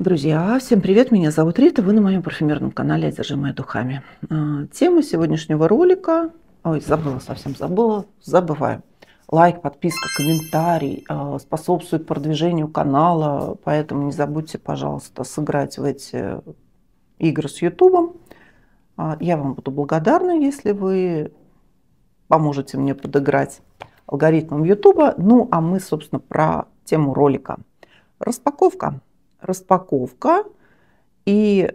Друзья, всем привет, меня зовут Рита, вы на моем парфюмерном канале «Одержимая духами». А, тема сегодняшнего ролика, ой, забыла, совсем забыла, забываю. Лайк, подписка, комментарий а, способствует продвижению канала, поэтому не забудьте, пожалуйста, сыграть в эти игры с Ютубом. А, я вам буду благодарна, если вы поможете мне подыграть алгоритмом Ютуба. Ну, а мы, собственно, про тему ролика. Распаковка распаковка и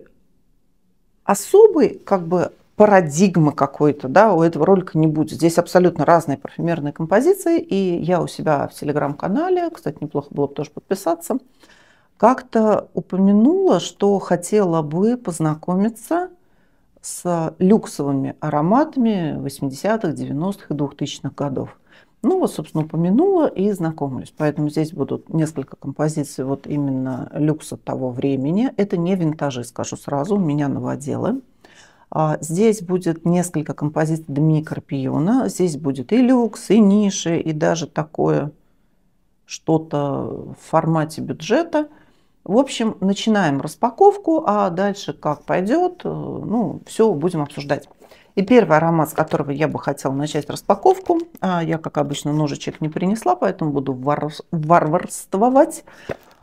особый как бы парадигмы какой-то, да, у этого ролика не будет. Здесь абсолютно разные парфюмерные композиции, и я у себя в телеграм-канале, кстати, неплохо было бы тоже подписаться, как-то упомянула, что хотела бы познакомиться с люксовыми ароматами 80-х, 90-х и 2000-х годов. Ну вот, собственно, упомянула и знакомлюсь. Поэтому здесь будут несколько композиций вот именно люкса того времени. Это не винтажи, скажу сразу, у меня новоделы. А здесь будет несколько композиций Доминика Карпиона. Здесь будет и люкс, и ниши, и даже такое что-то в формате бюджета. В общем, начинаем распаковку, а дальше как пойдет, э, ну, все будем обсуждать. И первый аромат, с которого я бы хотела начать распаковку, а, я, как обычно, ножичек не принесла, поэтому буду варварствовать.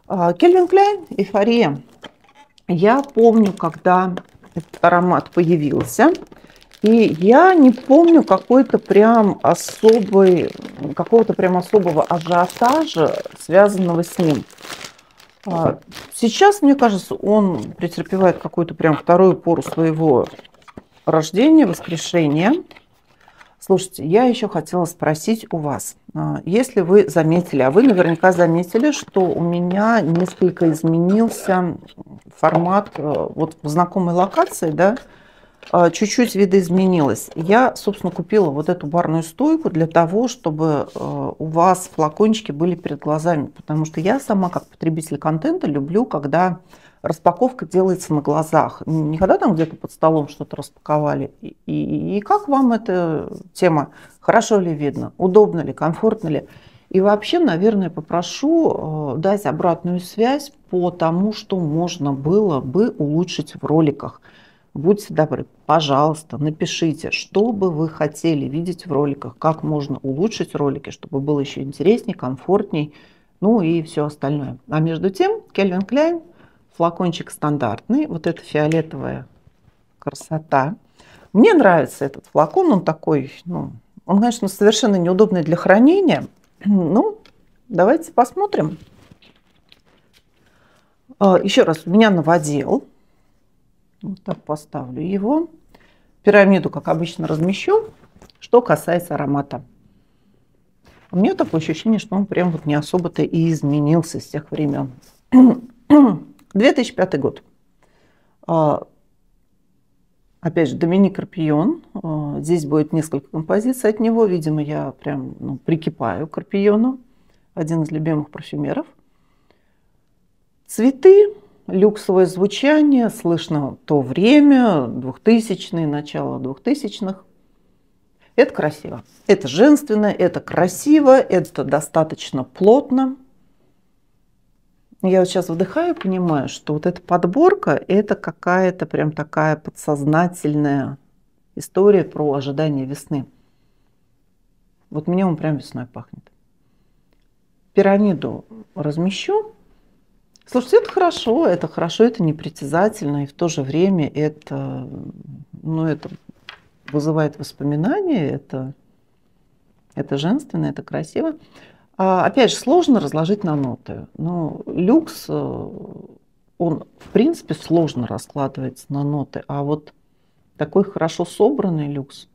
Кельвин Кляйн, эйфория. Я помню, когда этот аромат появился, и я не помню какой-то прям особый, какого-то прям особого ажиотажа, связанного с ним. А, сейчас, мне кажется, он претерпевает какую-то прям вторую пору своего рождения, воскрешения. Слушайте, я еще хотела спросить у вас, а, если вы заметили, а вы наверняка заметили, что у меня несколько изменился формат э, вот в знакомой локации, да, а, чуть-чуть видоизменилось. Я, собственно, купила вот эту барную стойку для того, чтобы э, у вас флакончики были перед глазами, потому что я сама, как потребитель контента, люблю, когда распаковка делается на глазах. Не когда там где-то под столом что-то распаковали. И, и, и как вам эта тема? Хорошо ли видно? Удобно ли? Комфортно ли? И вообще, наверное, попрошу э, дать обратную связь по тому, что можно было бы улучшить в роликах. Будьте добры, пожалуйста, напишите, что бы вы хотели видеть в роликах, как можно улучшить ролики, чтобы было еще интереснее, комфортней, ну и все остальное. А между тем, Кельвин Кляйн Флакончик стандартный, вот эта фиолетовая красота. Мне нравится этот флакон, он такой, ну, он, конечно, совершенно неудобный для хранения. Ну, давайте посмотрим. А, Еще раз, у меня новодел. Вот так поставлю его. Пирамиду, как обычно, размещу. Что касается аромата. У меня такое ощущение, что он прям вот не особо-то и изменился с тех времен. 2005 год. А, опять же, Доминик Карпион. А, здесь будет несколько композиций от него. Видимо, я прям ну, прикипаю к Карпиону. Один из любимых парфюмеров. Цветы, люксовое звучание, слышно то время, 2000-е, начало 2000-х. Это красиво. Это женственно, это красиво, это достаточно плотно. Я вот сейчас вдыхаю, понимаю, что вот эта подборка – это какая-то прям такая подсознательная история про ожидание весны. Вот мне он прям весной пахнет. Пирамиду размещу. Слушайте, это хорошо, это хорошо, это непритязательно, и в то же время это, ну, это вызывает воспоминания, это, это женственно, это красиво. А, опять же, сложно разложить на ноты. Но люкс, э, он в принципе сложно раскладывается на ноты, а вот такой хорошо собранный люкс,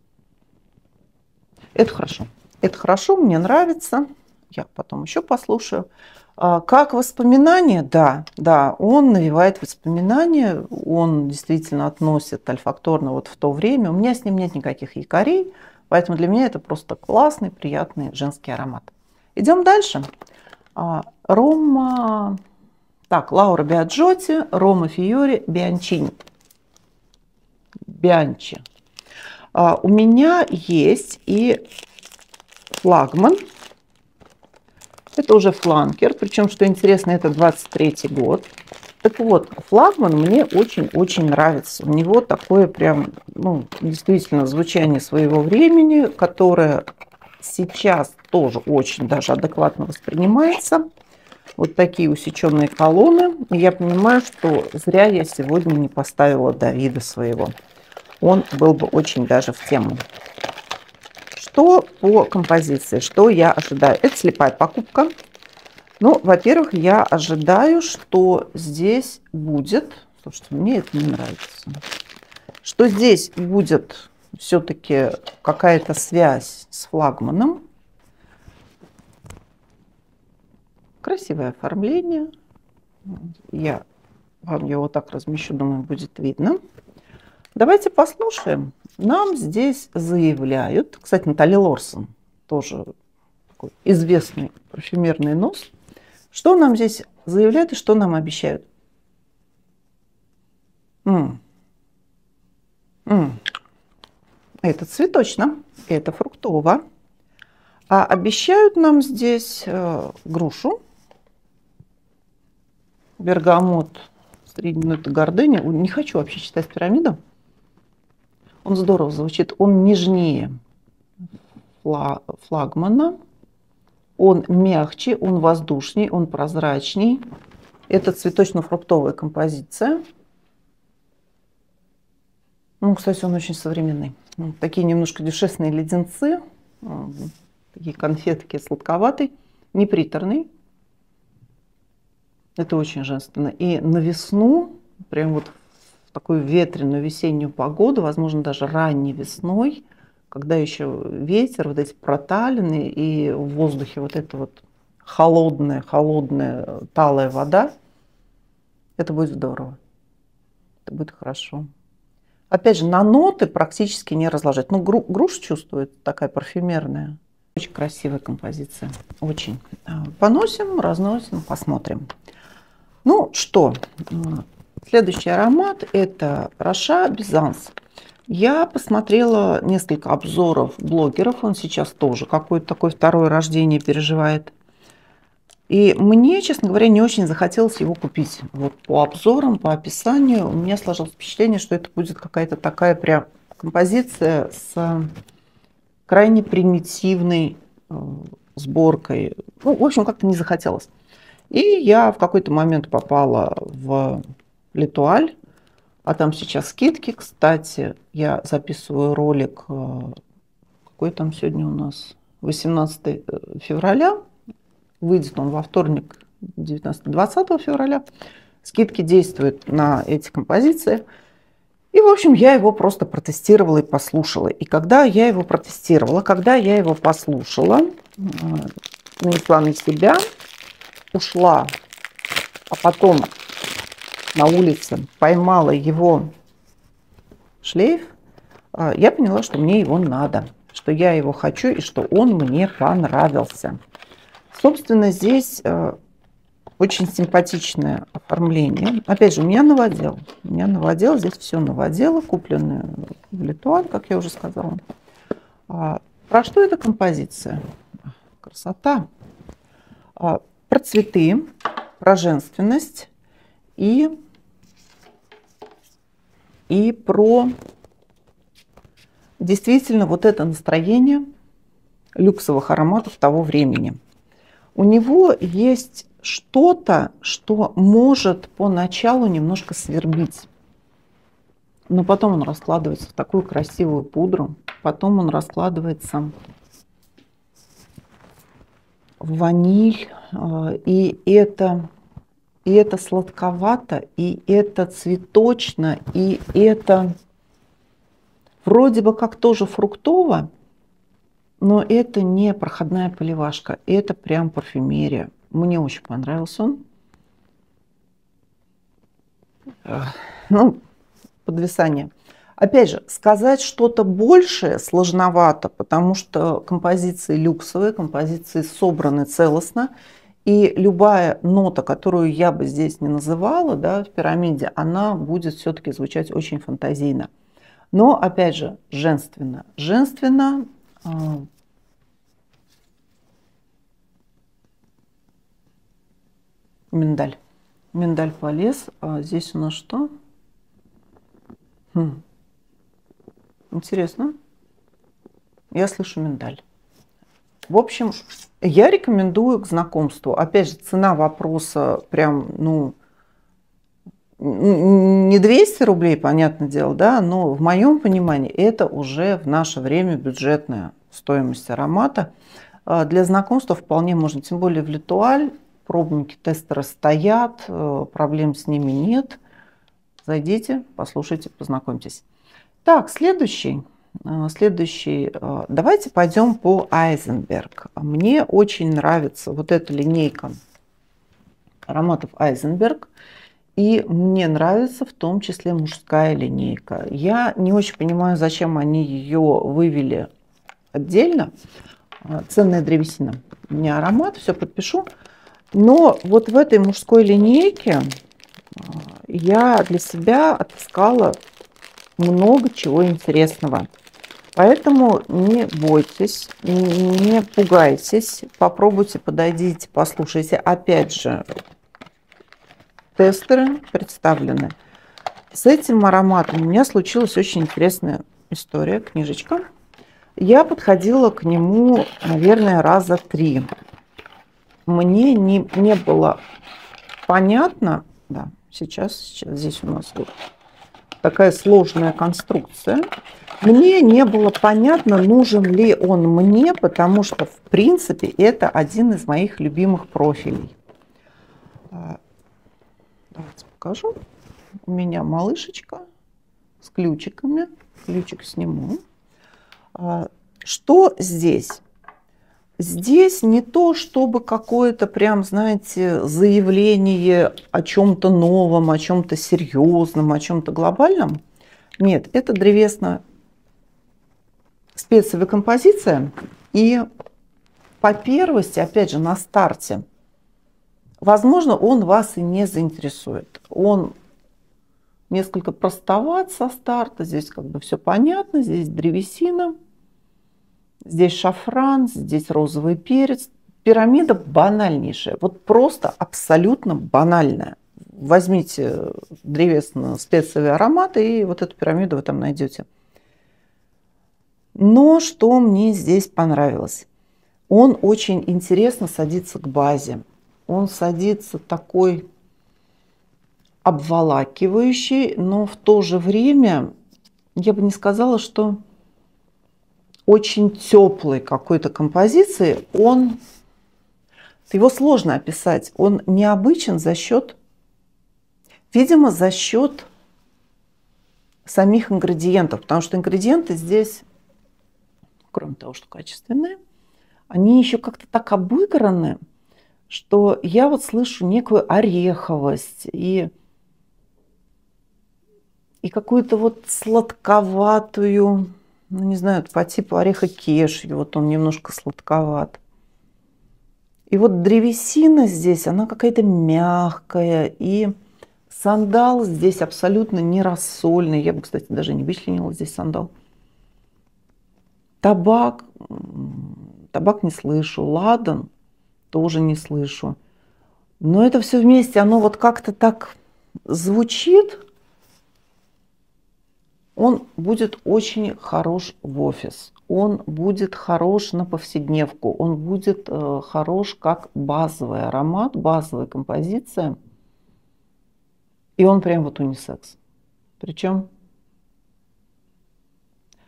это хорошо. Это хорошо, мне нравится. Я потом еще послушаю. А, как воспоминание, да, да, он навевает воспоминания, он действительно относит альфакторно вот в то время. У меня с ним нет никаких якорей, поэтому для меня это просто классный, приятный женский аромат. Идем дальше. А, Рома... Так, Лаура Биаджоти, Рома Фиори, Бианчини. Бианчи. А, у меня есть и флагман. Это уже фланкер. Причем, что интересно, это 23 год. Так вот, флагман мне очень-очень нравится. У него такое прям, ну, действительно, звучание своего времени, которое сейчас тоже очень даже адекватно воспринимается. Вот такие усеченные колонны. И я понимаю, что зря я сегодня не поставила Давида своего. Он был бы очень даже в тему. Что по композиции? Что я ожидаю? Это слепая покупка. Ну, во-первых, я ожидаю, что здесь будет... Слушайте, мне это не нравится. Что здесь будет все-таки какая-то связь с флагманом. Красивое оформление. Я вам его так размещу, думаю, будет видно. Давайте послушаем. Нам здесь заявляют, кстати, Наталья Лорсон, тоже такой известный парфюмерный нос, что нам здесь заявляют и что нам обещают? М -м. Это цветочно, это фруктово. А обещают нам здесь э, грушу, бергамот, среднюю это гордыня. Не хочу вообще читать пирамиду. Он здорово звучит. Он нежнее флагмана. Он мягче, он воздушней, он прозрачней. Это цветочно-фруктовая композиция. Ну, кстати, он очень современный. Такие немножко дешевные леденцы, такие конфетки сладковатый, неприторный. Это очень женственно. И на весну, прям вот в такую ветреную весеннюю погоду, возможно, даже ранней весной – когда еще ветер, вот эти проталины и в воздухе вот эта вот холодная, холодная талая вода, это будет здорово. Это будет хорошо. Опять же, на ноты практически не разложить. Ну, гру, груш чувствует такая парфюмерная. Очень красивая композиция. Очень. А, поносим, разносим, посмотрим. Ну что, следующий аромат это Роша Бизанс. Я посмотрела несколько обзоров блогеров, он сейчас тоже какое-то такое второе рождение переживает. И мне, честно говоря, не очень захотелось его купить. Вот по обзорам, по описанию у меня сложилось впечатление, что это будет какая-то такая прям композиция с крайне примитивной э, сборкой. Ну, в общем, как-то не захотелось. И я в какой-то момент попала в Литуаль, а там сейчас скидки, кстати. Я записываю ролик, э, какой там сегодня у нас, 18 э, февраля. Выйдет он во вторник, 19-20 февраля. Скидки действуют на эти композиции. И, в общем, я его просто протестировала и послушала. И когда я его протестировала, когда я его послушала, э, нанесла на себя, ушла, а потом на улице, поймала его шлейф, а, я поняла, что мне его надо, что я его хочу и что он мне понравился. Собственно, здесь а, очень симпатичное оформление. Опять же, у меня новодел. У меня новодел, здесь все новодело, купленное в Литуаль, как я уже сказала. А, про что эта композиция? Красота. Про цветы, про женственность и и про действительно вот это настроение люксовых ароматов того времени. У него есть что-то, что может поначалу немножко свербить. Но потом он раскладывается в такую красивую пудру. Потом он раскладывается в ваниль. А, и это и это сладковато, и это цветочно, и это вроде бы как тоже фруктово, но это не проходная поливашка, это прям парфюмерия. Мне очень понравился он. Ну, подвисание. Опять же, сказать что-то большее сложновато, потому что композиции люксовые, композиции собраны целостно. И любая нота, которую я бы здесь не называла да, в пирамиде, она будет все-таки звучать очень фантазийно. Но, опять же, женственно. Женственно миндаль. Миндаль полез. А здесь у нас что? Хм. Интересно. Я слышу миндаль. В общем, я рекомендую к знакомству. Опять же, цена вопроса прям, ну, не 200 рублей, понятное дело, да, но в моем понимании это уже в наше время бюджетная стоимость аромата. А для знакомства вполне можно, тем более в Литуаль, пробники тестера стоят, э, проблем с ними нет. Зайдите, послушайте, познакомьтесь. Так, следующий. Э, следующий. Э, давайте пойдем по Айзенберг. Мне очень нравится вот эта линейка ароматов Айзенберг. И мне нравится в том числе мужская линейка. Я не очень понимаю, зачем они ее вывели отдельно. Э, ценная древесина. У меня аромат, все подпишу. Но вот в этой мужской линейке я для себя отыскала много чего интересного. Поэтому не бойтесь, не пугайтесь, попробуйте, подойдите, послушайте. Опять же, тестеры представлены. С этим ароматом у меня случилась очень интересная история, книжечка. Я подходила к нему, наверное, раза три. Мне не, не было понятно, да, сейчас, сейчас здесь у нас вот такая сложная конструкция. Мне не было понятно, нужен ли он мне, потому что, в принципе, это один из моих любимых профилей. Давайте покажу. У меня малышечка с ключиками. Ключик сниму. А, что здесь? Здесь не то, чтобы какое-то прям, знаете, заявление о чем-то новом, о чем-то серьезном, о чем-то глобальном. Нет, это древесно специевая композиция. И по первости, опять же, на старте, возможно, он вас и не заинтересует. Он несколько простоват со старта, здесь как бы все понятно, здесь древесина – Здесь шафран, здесь розовый перец. Пирамида банальнейшая, вот просто абсолютно банальная. Возьмите древесно-специевые ароматы и вот эту пирамиду вы там найдете. Но что мне здесь понравилось? Он очень интересно садится к базе. Он садится такой обволакивающий, но в то же время я бы не сказала, что очень теплой какой-то композиции, он, его сложно описать, он необычен за счет, видимо, за счет самих ингредиентов, потому что ингредиенты здесь, кроме того, что качественные, они еще как-то так обыграны, что я вот слышу некую ореховость и, и какую-то вот сладковатую ну не знаю, по типу ореха кешью, вот он немножко сладковат. И вот древесина здесь, она какая-то мягкая, и сандал здесь абсолютно не рассольный. Я бы, кстати, даже не вычленила здесь сандал. Табак, табак не слышу, ладан тоже не слышу. Но это все вместе, оно вот как-то так звучит, он будет очень хорош в офис, он будет хорош на повседневку, он будет э, хорош как базовый аромат, базовая композиция. И он прям вот унисекс. Причем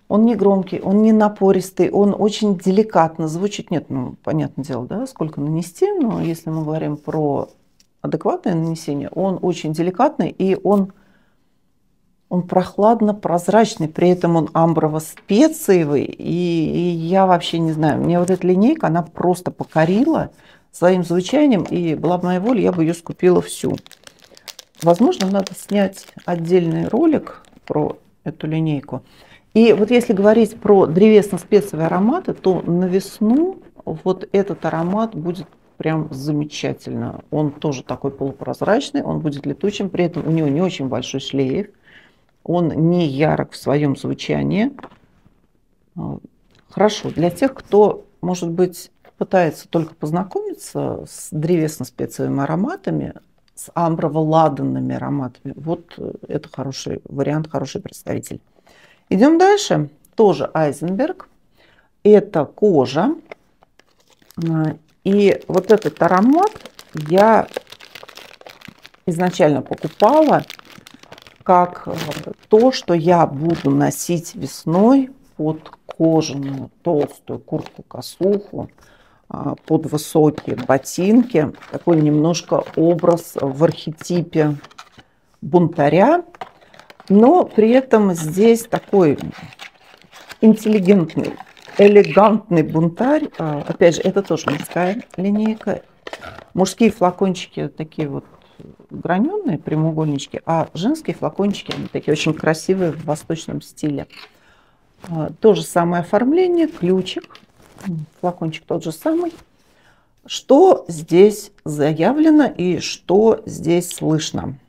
он не громкий, он не напористый, он очень деликатно звучит. Нет, ну, понятное дело, да, сколько нанести, но если мы говорим про адекватное нанесение, он очень деликатный и он он прохладно-прозрачный, при этом он амброво-специевый. И, и я вообще не знаю, мне вот эта линейка, она просто покорила своим звучанием, и была бы моя воля, я бы ее скупила всю. Возможно, надо снять отдельный ролик про эту линейку. И вот если говорить про древесно-специевые ароматы, то на весну вот этот аромат будет прям замечательно. Он тоже такой полупрозрачный, он будет летучим, при этом у него не очень большой шлейф он не ярок в своем звучании. А, хорошо, для тех, кто, может быть, пытается только познакомиться с древесно-специевыми ароматами, с амброво-ладанными ароматами. Вот э, это хороший вариант, хороший представитель. Идем дальше. Тоже Айзенберг. Это кожа. А, и вот этот аромат я изначально покупала как э, то, что я буду носить весной под кожаную толстую куртку-косуху, а, под высокие ботинки. Такой немножко образ в архетипе бунтаря. Но при этом здесь такой интеллигентный, элегантный бунтарь. А, опять же, это тоже мужская линейка. Мужские флакончики такие вот граненые прямоугольнички, а женские флакончики, они такие очень красивые в восточном стиле. А, то же самое оформление, ключик, флакончик тот же самый. Что здесь заявлено и что здесь слышно?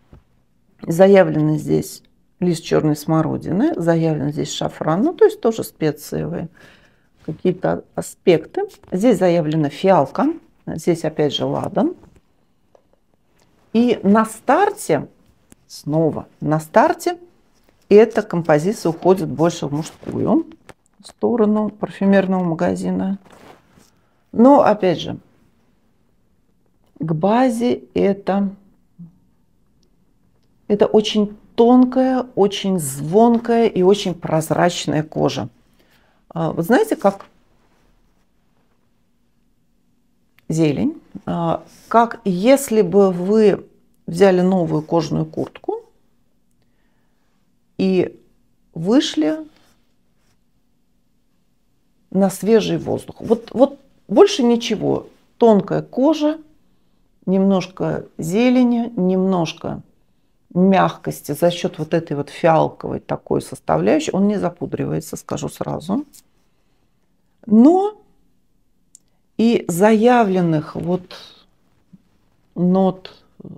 Заявлено здесь лист черной смородины, заявлено здесь шафран, ну то есть тоже специевые какие-то аспекты. Здесь заявлена фиалка, здесь опять же ладан, и на старте, снова на старте, эта композиция уходит больше в мужскую сторону парфюмерного магазина. Но, опять же, к базе это, это очень тонкая, очень звонкая и очень прозрачная кожа. А, вы знаете, как зелень, а, как если бы вы взяли новую кожаную куртку и вышли на свежий воздух. Вот, вот больше ничего. Тонкая кожа, немножко зелени, немножко мягкости за счет вот этой вот фиалковой такой составляющей. Он не запудривается, скажу сразу. Но и заявленных вот нот э,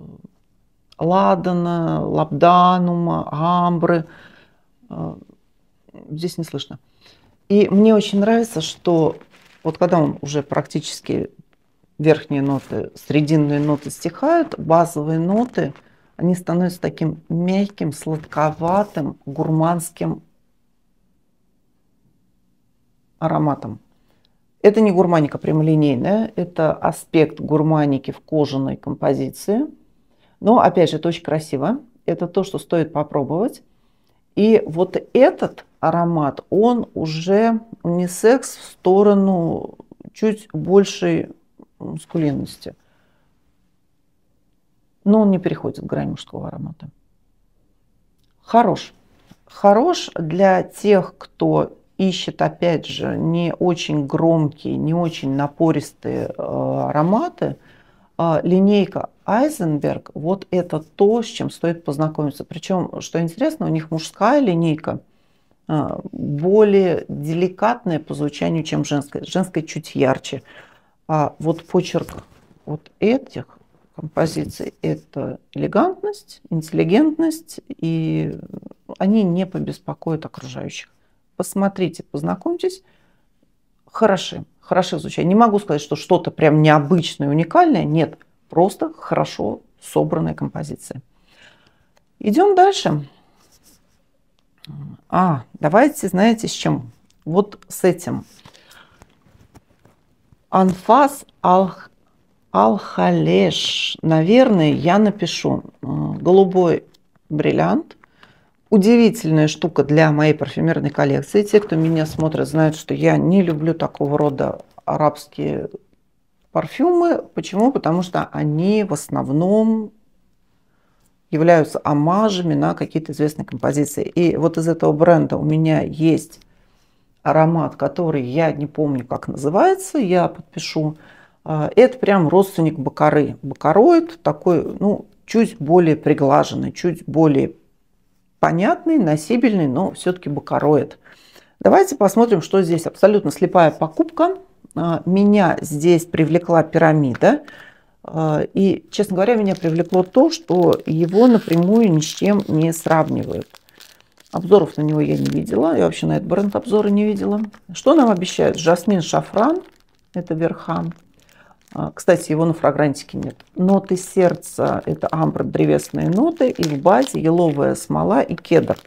ладана, лабданума, амбры э, здесь не слышно. И мне очень нравится, что вот когда он уже практически верхние ноты, срединные ноты стихают, базовые ноты, они становятся таким мягким, сладковатым, гурманским ароматом. Это не гурманика прямолинейная, это аспект гурманики в кожаной композиции. Но, опять же, это очень красиво. Это то, что стоит попробовать. И вот этот аромат, он уже унисекс в сторону чуть большей мускулинности. Но он не переходит грань мужского аромата. Хорош. Хорош для тех, кто ищет, опять же, не очень громкие, не очень напористые э, ароматы, э, линейка Айзенберг, вот это то, с чем стоит познакомиться. Причем, что интересно, у них мужская линейка э, более деликатная по звучанию, чем женская. Женская чуть ярче. А вот почерк вот этих композиций – это элегантность, интеллигентность, и они не побеспокоят окружающих посмотрите, познакомьтесь. Хороши, хороши звучат. Не могу сказать, что что-то прям необычное, уникальное. Нет, просто хорошо собранная композиция. Идем дальше. А, давайте, знаете, с чем? Вот с этим. Анфас ал Алхалеш. Наверное, я напишу голубой бриллиант – удивительная штука для моей парфюмерной коллекции. Те, кто меня смотрит, знают, что я не люблю такого рода арабские парфюмы. Почему? Потому что они в основном являются омажами на какие-то известные композиции. И вот из этого бренда у меня есть аромат, который я не помню, как называется, я подпишу. А, это прям родственник Бакары. Бакароид такой, ну, чуть более приглаженный, чуть более понятный, носибельный, но все-таки бакароид. Давайте посмотрим, что здесь. Абсолютно слепая покупка. А, меня здесь привлекла пирамида. А, и, честно говоря, меня привлекло то, что его напрямую ни с чем не сравнивают. Обзоров на него я не видела. Я вообще на этот бренд обзоры не видела. Что нам обещают? Жасмин шафран. Это верха. А, кстати, его на фрагрантике нет. Ноты сердца – это амбр, древесные ноты, и в базе еловая смола и кедр.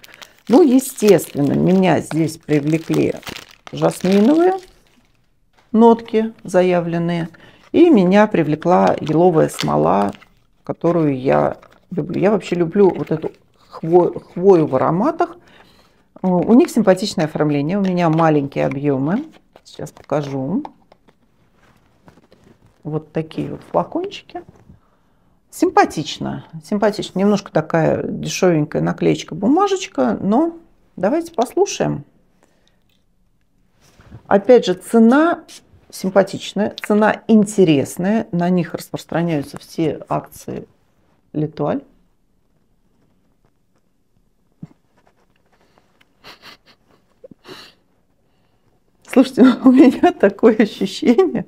Ну, естественно, меня здесь привлекли жасминовые нотки заявленные, и меня привлекла еловая смола, которую я люблю. Я вообще люблю вот эту хвою, хвою в ароматах. У них симпатичное оформление, у меня маленькие объемы. Сейчас покажу. Вот такие вот флакончики. Симпатично, симпатично. Немножко такая дешевенькая наклеечка, бумажечка, но давайте послушаем. Опять же, цена симпатичная, цена интересная. На них распространяются все акции Литуаль. Слушайте, у меня такое ощущение,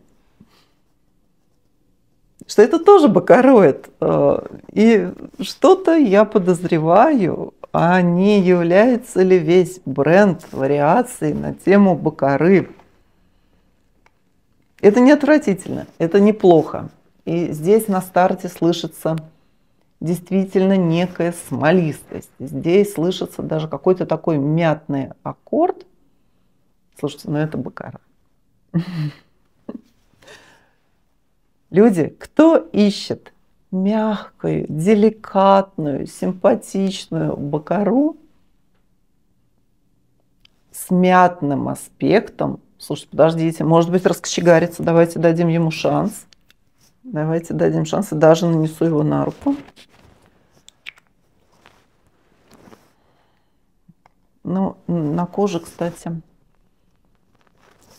что это тоже бакароид. Э, и что-то я подозреваю, а не является ли весь бренд вариацией на тему бакары. Это не отвратительно, это неплохо. И здесь на старте слышится действительно некая смолистость. Здесь слышится даже какой-то такой мятный аккорд. Слушайте, ну это бакара. Люди, кто ищет мягкую, деликатную, симпатичную бакару с мятным аспектом, слушайте, подождите, может быть раскочегарится, давайте дадим ему шанс. Давайте дадим шанс и даже нанесу его на руку. Ну, на коже, кстати,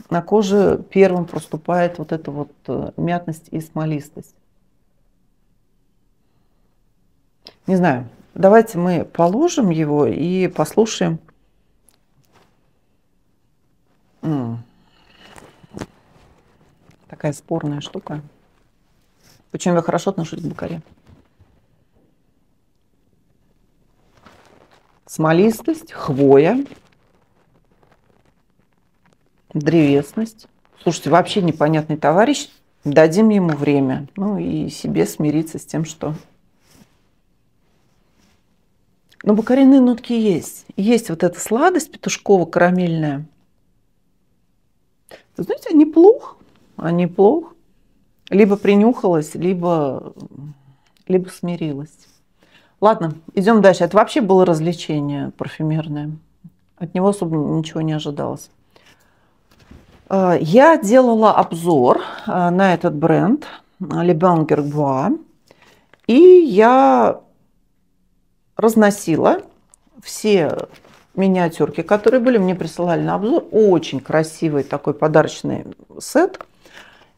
на коже первым проступает вот эта вот э, мятность и смолистость. Не знаю, давайте мы положим его и послушаем. М-м. Такая спорная штука. Почему я хорошо отношусь к бакаре. Смолистость, хвоя, древесность. Слушайте, вообще непонятный товарищ. Дадим ему время. Ну и себе смириться с тем, что... Но бакаряные нотки есть. Есть вот эта сладость петушково-карамельная. Вы знаете, неплох. А неплох. Либо принюхалась, либо, либо смирилась. Ладно, идем дальше. Это вообще было развлечение парфюмерное. От него особо ничего не ожидалось. Э, я делала обзор э, на этот бренд Le Bon Gerbois, и я разносила все миниатюрки, которые были, мне присылали на обзор. Очень красивый такой подарочный сет.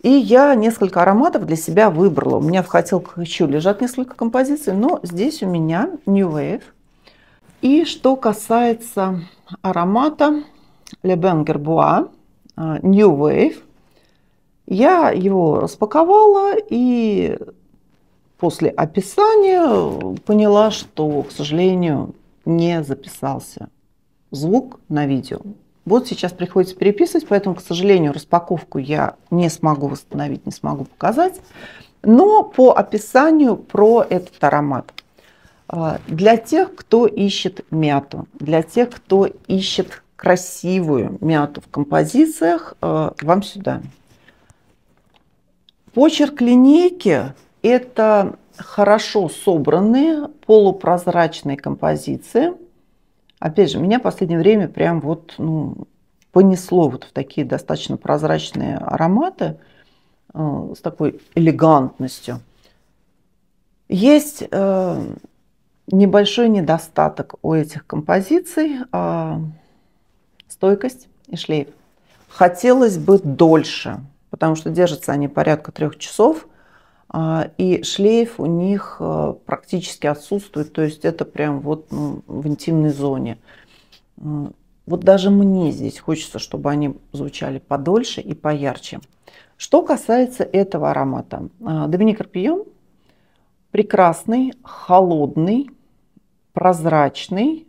И я несколько ароматов для себя выбрала. У меня в хотелках еще лежат несколько композиций, но здесь у меня New Wave. И что касается аромата Le Bon Gerbois, а, New Wave. Я его распаковала и после описания поняла, что, к сожалению, не записался звук на видео. Вот сейчас приходится переписывать, поэтому, к сожалению, распаковку я не смогу восстановить, не смогу показать. Но по описанию про этот аромат. А, для тех, кто ищет мяту, для тех, кто ищет красивую мяту в композициях, э, вам сюда. Почерк линейки – это хорошо собранные полупрозрачные композиции. Опять же, меня в последнее время прям вот ну, понесло вот в такие достаточно прозрачные ароматы э, с такой элегантностью. Есть э, небольшой недостаток у этих композиций. Э, стойкость и шлейф. Хотелось бы дольше, потому что держатся они порядка трех часов, а, и шлейф у них э, практически отсутствует, то есть это прям вот ну, в интимной зоне. Вот даже мне здесь хочется, чтобы они звучали подольше и поярче. Что касается этого аромата. А, Доминик Арпион прекрасный, холодный, прозрачный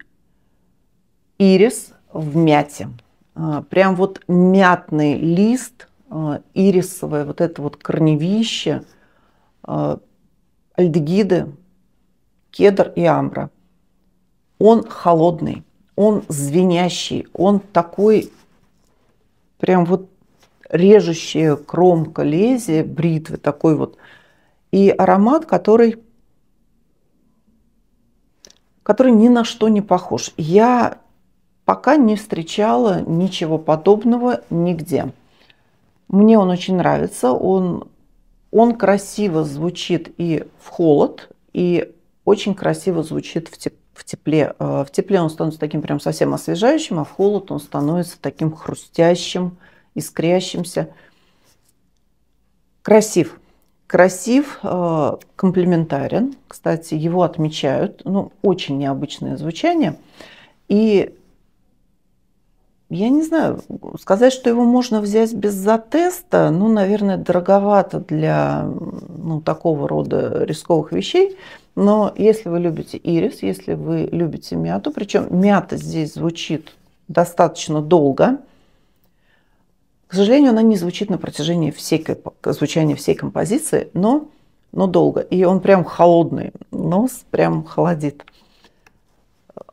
ирис в мяте. А, прям вот мятный лист э, ирисовое, вот это вот корневище, э, альдегиды, кедр и амбра. Он холодный, он звенящий, он такой прям вот режущая кромка лезвия бритвы, такой вот. И аромат, который, который ни на что не похож. Я пока не встречала ничего подобного нигде. Мне он очень нравится. Он, он красиво звучит и в холод, и очень красиво звучит в, теп в тепле. Э, в тепле он становится таким прям совсем освежающим, а в холод он становится таким хрустящим, искрящимся. Красив. Красив, э, комплементарен. Кстати, его отмечают. Ну, очень необычное звучание. И я не знаю, сказать, что его можно взять без затеста, ну, наверное, дороговато для ну, такого рода рисковых вещей. Но если вы любите ирис, если вы любите мяту, причем мята здесь звучит достаточно долго, к сожалению, она не звучит на протяжении всей, звучания всей композиции, но, но долго. И он прям холодный, нос прям холодит.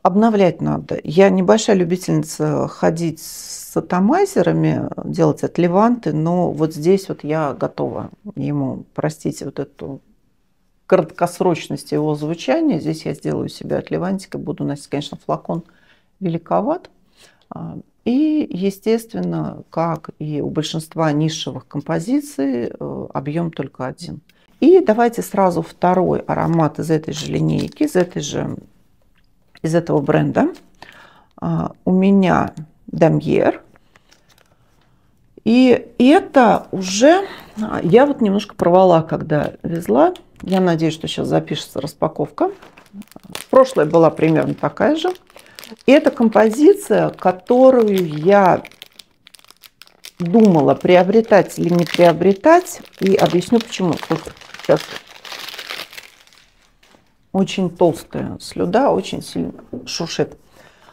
Обновлять надо. Я небольшая любительница ходить с атомайзерами, делать отливанты, но вот здесь вот я готова ему, простите, вот эту краткосрочность его звучания. Здесь я сделаю себе отливантик и буду носить, конечно, флакон великоват. А, и, естественно, как и у большинства нишевых композиций, э, объем только один. И давайте сразу второй аромат из этой же линейки, из, этой же, из этого бренда. А, у меня Дамьер. И это уже, а, я вот немножко порвала, когда везла. Я надеюсь, что сейчас запишется распаковка. Прошлая была примерно такая же. И это композиция, которую я думала, приобретать или не приобретать. И объясню почему. Сейчас очень толстая слюда, очень сильно шуршит.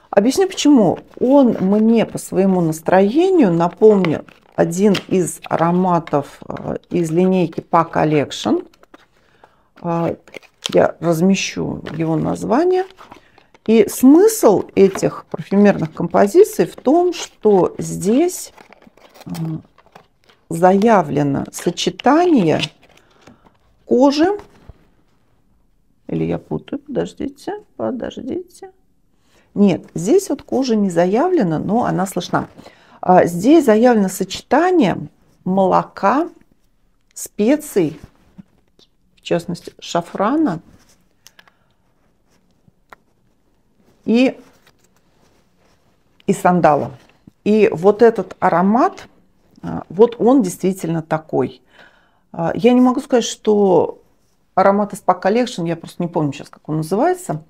Объясню почему. Он мне по своему настроению напомнил один из ароматов э, из линейки Pa Collection. Э, я размещу его название. И смысл этих парфюмерных композиций в том, что здесь заявлено сочетание кожи, или я путаю, подождите, подождите. Нет, здесь вот кожа не заявлена, но она слышна. А здесь заявлено сочетание молока, специй, в частности шафрана – и, и сандала. И вот этот аромат, а, вот он действительно такой. А, я не могу сказать, что аромат из Pack Collection, я просто не помню сейчас, как он называется,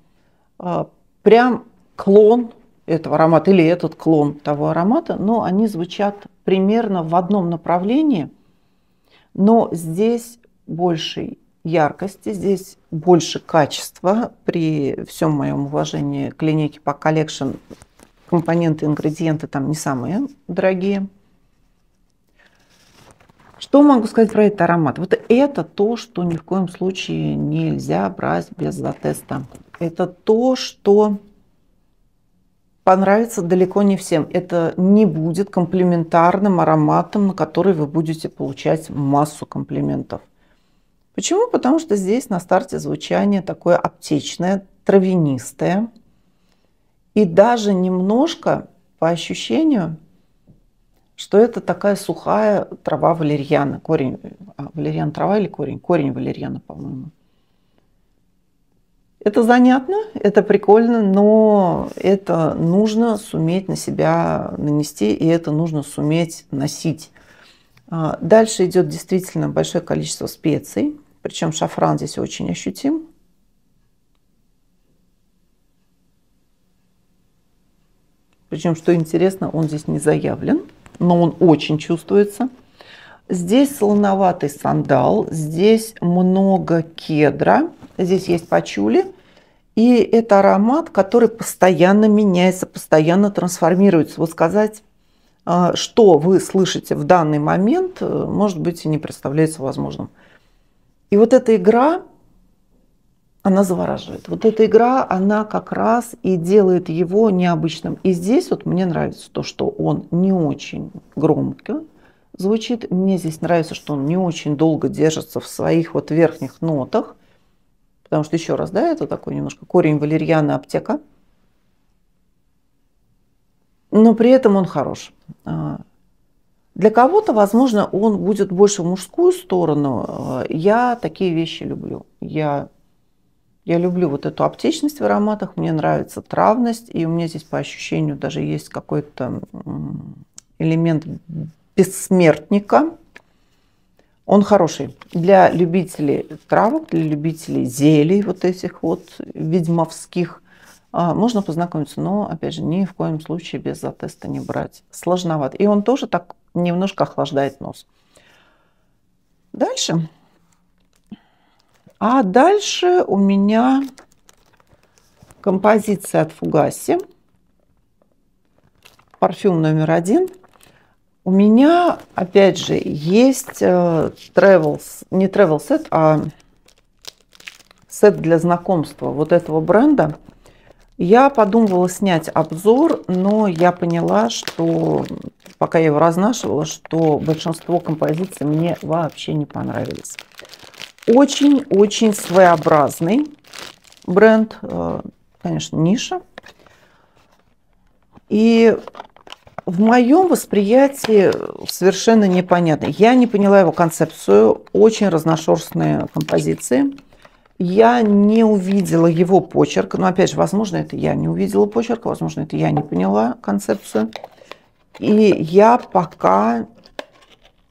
а, прям клон этого аромата или этот клон того аромата, но они звучат примерно в одном направлении, но здесь больший яркости, здесь больше качества. При всем моем уважении к линейке по Collection компоненты, ингредиенты там не самые дорогие. Что могу сказать про этот аромат? Вот это то, что ни в коем случае нельзя брать без затеста. Это то, что понравится далеко не всем. Это не будет комплементарным ароматом, на который вы будете получать массу комплиментов. Почему? Потому что здесь на старте звучание такое аптечное, травянистое. И даже немножко по ощущению, что это такая сухая трава валерьяна. Корень, а, валерьян трава или корень? Корень валерьяна, по-моему. Это занятно, это прикольно, но это нужно суметь на себя нанести, и это нужно суметь носить. А, дальше идет действительно большое количество специй. Причем шафран здесь очень ощутим. Причем, что интересно, он здесь не заявлен, но он очень чувствуется. Здесь солоноватый сандал, здесь много кедра, здесь есть пачули. И это аромат, который постоянно меняется, постоянно трансформируется. Вот сказать, а, что вы слышите в данный момент, э, может быть, и не представляется возможным. И вот эта игра, она завораживает. Вот эта игра, она как раз и делает его необычным. И здесь вот мне нравится то, что он не очень громко звучит. Мне здесь нравится, что он не очень долго держится в своих вот верхних нотах. Потому что, еще раз, да, это такой немножко корень валерьяны аптека – но при этом он хорош. А, для кого-то, возможно, он будет больше в мужскую сторону. А, я такие вещи люблю. Я, я люблю вот эту аптечность в ароматах, мне нравится травность, и у меня здесь по ощущению даже есть какой-то элемент бессмертника. Он хороший для любителей травок, для любителей зелий вот этих вот ведьмовских – а, можно познакомиться, но, опять же, ни в коем случае без затеста не брать. Сложновато. И он тоже так немножко охлаждает нос. Дальше. А дальше у меня композиция от Фугаси. Парфюм номер один. У меня, опять же, есть э, travel, не travel set, а сет для знакомства вот этого бренда – я подумывала снять обзор, но я поняла, что пока я его разнашивала, что большинство композиций мне вообще не понравились. Очень-очень своеобразный бренд, э, конечно, ниша. И в моем восприятии совершенно непонятно. Я не поняла его концепцию. Очень разношерстные композиции – я не увидела его почерк. Но опять же, возможно, это я не увидела почерк, возможно, это я не поняла концепцию. И я пока,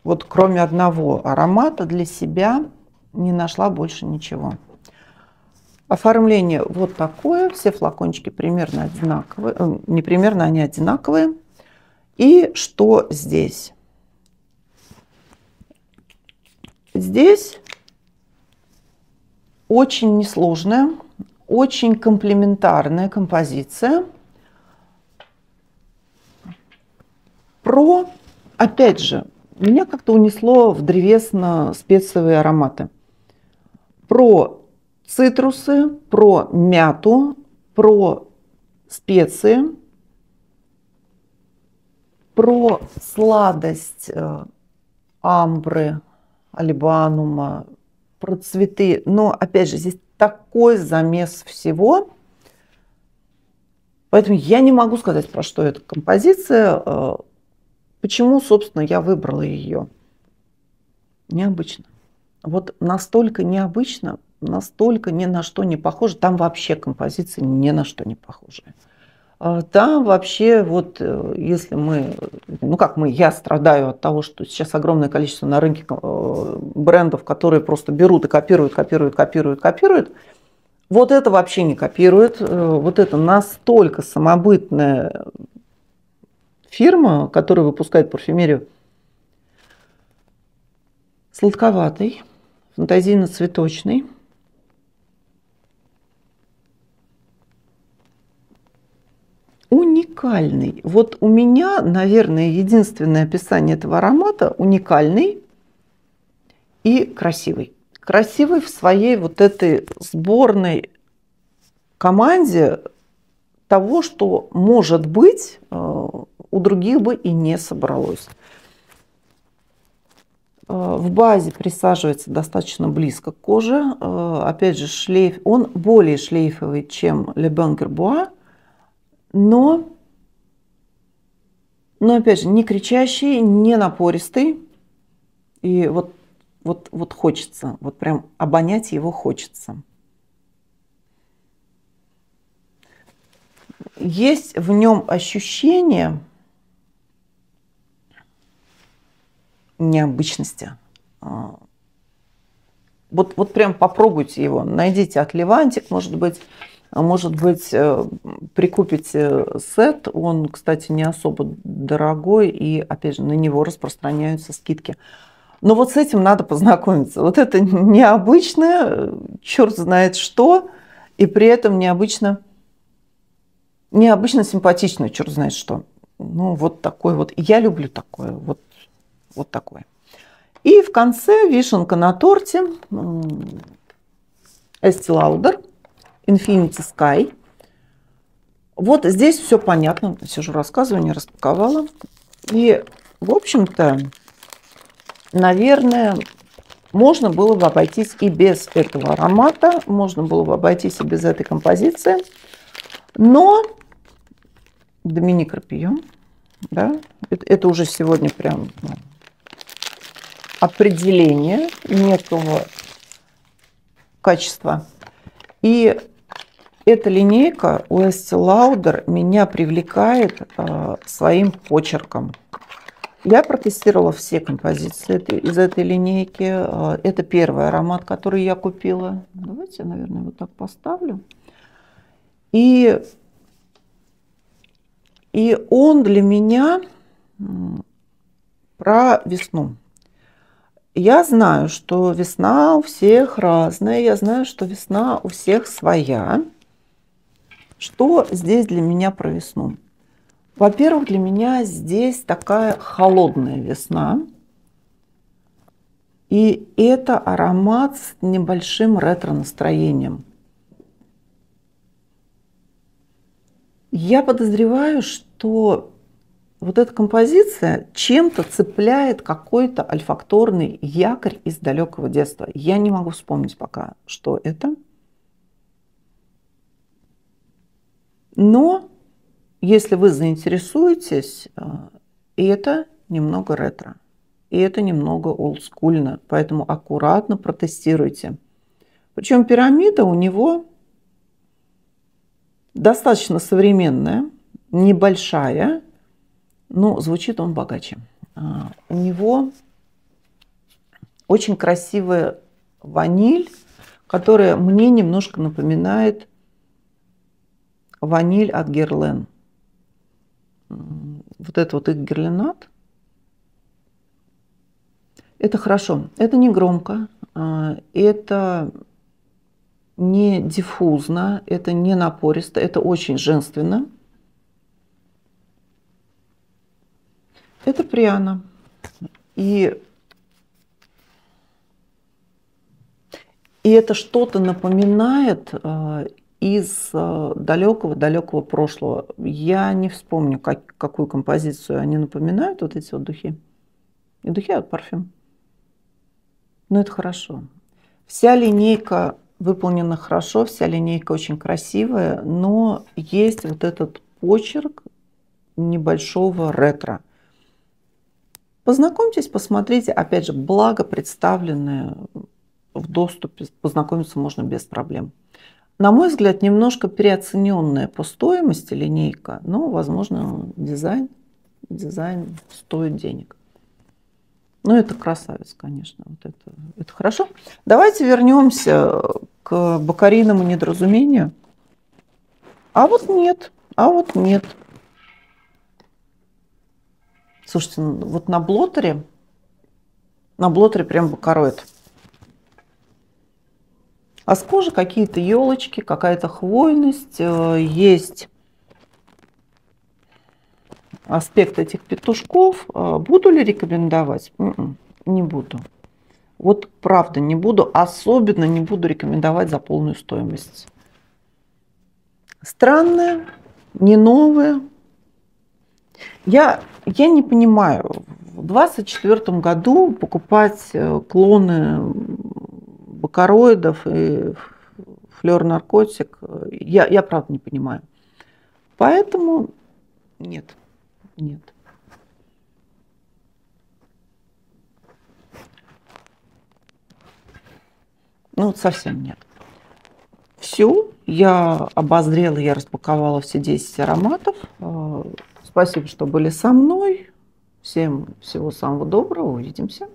вот кроме одного аромата для себя, не нашла больше ничего. Оформление вот такое. Все флакончики примерно одинаковые. Э, не примерно, они одинаковые. И что здесь? Здесь очень несложная, очень комплементарная композиция. Про, опять же, меня как-то унесло в древесно-специевые ароматы. Про цитрусы, про мяту, про специи, про сладость э, амбры, алибанума, про цветы. Но, опять же, здесь такой замес всего. Поэтому я не могу сказать, про что эта композиция. Э, почему, собственно, я выбрала ее. Необычно. Вот настолько необычно, настолько ни на что не похоже. Там вообще композиции ни на что не похожи. А, там вообще, вот э, если мы, ну как мы, я страдаю от того, что сейчас огромное количество на рынке э, брендов, которые просто берут и копируют, копируют, копируют, копируют. Вот это вообще не копирует. Э, вот это настолько самобытная фирма, которая выпускает парфюмерию. Сладковатый, фантазийно-цветочный – уникальный. Вот у меня, наверное, единственное описание этого аромата уникальный и красивый. Красивый в своей вот этой сборной команде того, что, может быть, э, у других бы и не собралось. Э, в базе присаживается достаточно близко к коже. Э, опять же, шлейф, он более шлейфовый, чем Le Bon Gerbois но, но опять же, не кричащий, не напористый. И вот, вот, вот хочется, вот прям обонять его хочется. Есть в нем ощущение необычности. А, вот, вот прям попробуйте его, найдите от Левантик, может быть, а может быть, э, прикупите сет, он, кстати, не особо дорогой, и, опять же, на него распространяются скидки. Но вот с этим надо познакомиться. Вот это необычное, черт знает что, и при этом необычно, необычно симпатично, черт знает что. ну, вот такой вот. Я люблю такое, вот, вот такое. И в конце вишенка на торте Estee Lauder Infinity Sky. Вот здесь все понятно. Сижу, рассказываю, не распаковала. И, в общем-то, наверное, можно было бы обойтись и без этого аромата, можно было бы обойтись и без этой композиции. Но Доминик Рапион, да, это, это уже сегодня прям ну, определение некого качества. И эта линейка Estee Lauder меня привлекает э, своим почерком. Я протестировала все композиции из этой линейки. Э, это первый аромат, который я купила. Давайте, наверное, вот так поставлю. И, и он для меня про весну. Я знаю, что весна у всех разная, я знаю, что весна у всех своя. Что здесь для меня про весну? Во-первых, для меня здесь такая холодная весна. И это аромат с небольшим ретро-настроением. Я подозреваю, что вот эта композиция чем-то цепляет какой-то альфакторный якорь из далекого детства. Я не могу вспомнить пока, что это. Но если вы заинтересуетесь, э, это немного ретро. И это немного олдскульно. Поэтому аккуратно протестируйте. Причем пирамида у него достаточно современная, небольшая, но звучит он богаче. А, у него очень красивая ваниль, которая мне немножко напоминает ваниль от Герлен. Вот это вот их герлинат. Это хорошо. Это не громко. А, это не диффузно, это не напористо, это очень женственно. Это пряно. И, и это что-то напоминает э, из далекого-далекого прошлого. Я не вспомню, как, какую композицию они напоминают, вот эти вот духи. И духи от парфюм. Но это хорошо. Вся линейка выполнена хорошо, вся линейка очень красивая, но есть вот этот почерк небольшого ретро. Познакомьтесь, посмотрите, опять же, благо представленные в доступе, познакомиться можно без проблем. На мой взгляд, немножко переоцененная по стоимости линейка, но, возможно, дизайн, дизайн стоит денег. Ну, это красавец, конечно. Вот это, это хорошо. Давайте вернемся к бакариному недоразумению. А вот нет, а вот нет. Слушайте, вот на блотере, на блотере прям бакароид. А с кожи какие-то елочки, какая-то хвойность, э, есть аспект этих петушков. Э, буду ли рекомендовать? М-м, не буду. Вот правда не буду, особенно не буду рекомендовать за полную стоимость. Странное, не новое. Я, я не понимаю, в 2024 году покупать э, клоны бакароидов и флер-наркотик, я, я правда не понимаю. Поэтому нет, нет. Ну, вот совсем нет. Все, я обозрела, я распаковала все 10 ароматов. Спасибо, что были со мной. Всем всего самого доброго. Увидимся.